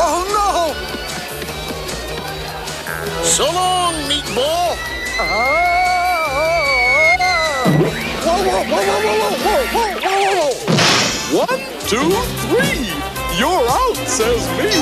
Oh, no! So long, meatball. Ah! Whoa, whoa, whoa, whoa, whoa, whoa, whoa, whoa, whoa! One, two, three! You're out, says me!